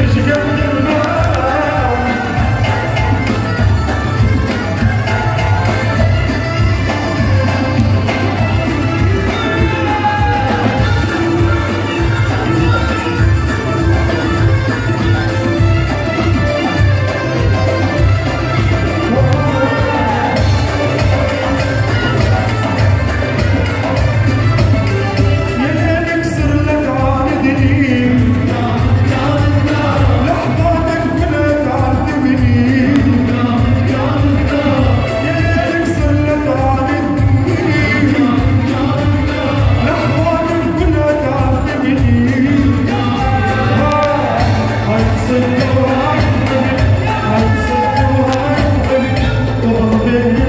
Michigan. day.